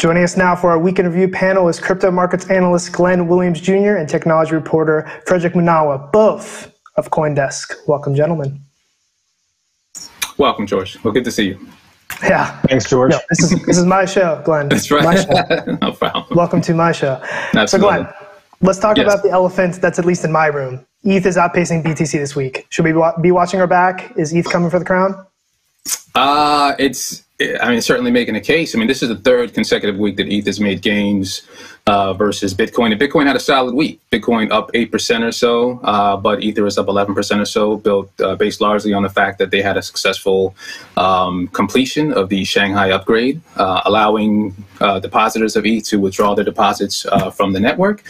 Joining us now for our week in review panel is crypto markets analyst Glenn Williams Jr. and technology reporter Frederick Munawa, both of CoinDesk. Welcome, gentlemen. Welcome, George. Well, good to see you. Yeah. Thanks, George. No, this is this is my show, Glenn. That's right. My show. no problem. Welcome to my show. Absolutely. So, Glenn, let's talk yes. about the elephant that's at least in my room. ETH is outpacing BTC this week. Should we be watching our back? Is ETH coming for the crown? Uh, it's I mean, certainly making a case. I mean, this is the third consecutive week that ETH has made gains uh, versus Bitcoin. And Bitcoin had a solid week. Bitcoin up 8% or so, uh, but Ether is up 11% or so, built uh, based largely on the fact that they had a successful um, completion of the Shanghai upgrade, uh, allowing uh, depositors of ETH to withdraw their deposits uh, from the network.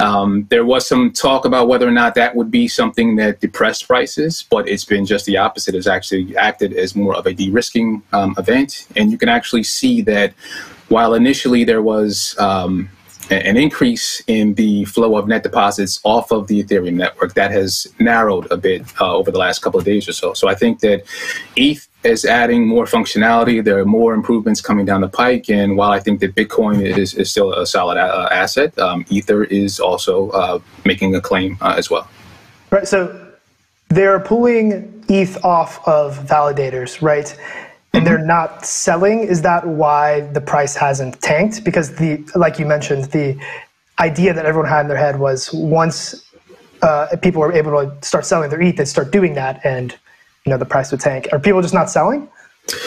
Um, there was some talk about whether or not that would be something that depressed prices, but it's been just the opposite. It's actually acted as more of a de risking um, event. And you can actually see that while initially there was um, an increase in the flow of net deposits off of the Ethereum network. That has narrowed a bit uh, over the last couple of days or so. So I think that ETH is adding more functionality. There are more improvements coming down the pike. And while I think that Bitcoin is, is still a solid uh, asset, um, Ether is also uh, making a claim uh, as well. Right. So they're pulling ETH off of validators, right? And they're not selling is that why the price hasn't tanked because the like you mentioned the idea that everyone had in their head was once uh, people were able to start selling their ETH, they'd start doing that, and you know the price would tank. Are people just not selling?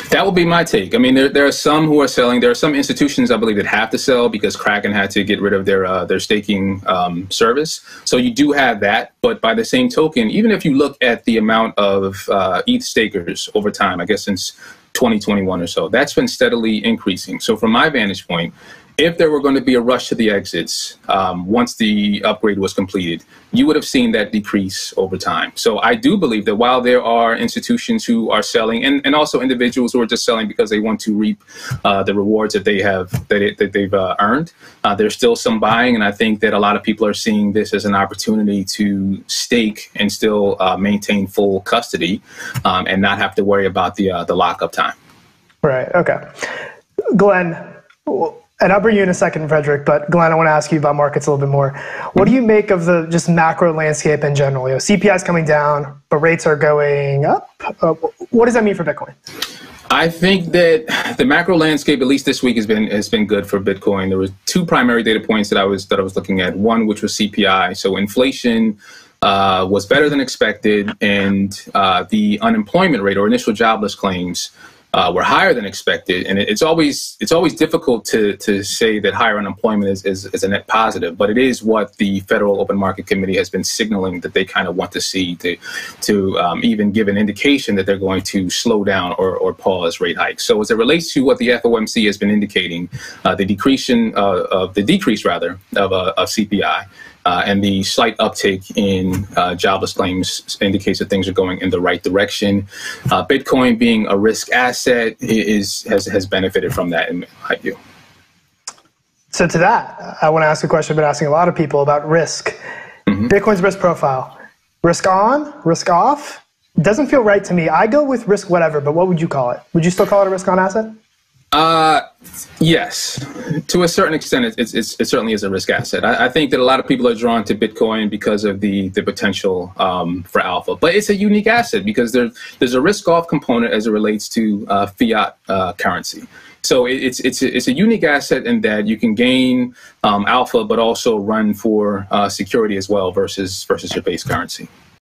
That would be my take. I mean, there, there are some who are selling. There are some institutions, I believe, that have to sell because Kraken had to get rid of their uh, their staking um, service. So you do have that. But by the same token, even if you look at the amount of uh, ETH stakers over time, I guess since 2021 or so. That's been steadily increasing. So, from my vantage point, if there were going to be a rush to the exits um, once the upgrade was completed, you would have seen that decrease over time. So I do believe that while there are institutions who are selling, and, and also individuals who are just selling because they want to reap uh, the rewards that they have that, it, that they've uh, earned, uh, there's still some buying, and I think that a lot of people are seeing this as an opportunity to stake and still uh, maintain full custody um, and not have to worry about the uh, the lockup time. Right. Okay. Glenn and I'll bring you in a second, Frederick. But Glenn, I want to ask you about markets a little bit more. What do you make of the just macro landscape in general? You know, CPI is coming down, but rates are going up. Uh, what does that mean for Bitcoin? I think that the macro landscape, at least this week, has been has been good for Bitcoin. There were two primary data points that I was that I was looking at. One, which was CPI, so inflation uh, was better than expected, and uh, the unemployment rate or initial jobless claims uh, were higher than expected. And it's always it's always difficult to to say that higher unemployment is, is, is, a net positive, but it is what the Federal Open Market Committee has been signaling that they kind of want to see to to um, even give an indication that they're going to slow down or, or pause rate hikes. So as it relates to what the FOMC has been indicating, uh, the decrease uh, of the decrease rather of, uh, of CPI. Uh, and the slight uptake in uh, jobless claims indicates that things are going in the right direction. Uh, Bitcoin being a risk asset is has, has benefited from that in my view. So to that, I want to ask a question I've been asking a lot of people about risk. Mm-hmm. Bitcoin's risk profile. Risk on, risk off. Doesn't feel right to me. I go with risk whatever, but what would you call it? Would you still call it a risk on asset? Uh, yes, to a certain extent, it, it, it certainly is a risk asset. I, I, think that a lot of people are drawn to Bitcoin because of the the potential um, for alpha, but it's a unique asset because there, there's a risk off component as it relates to uh, fiat uh, currency. So it, it's it's a, it's a unique asset in that you can gain um, alpha, but also run for uh, security as well versus versus your base currency.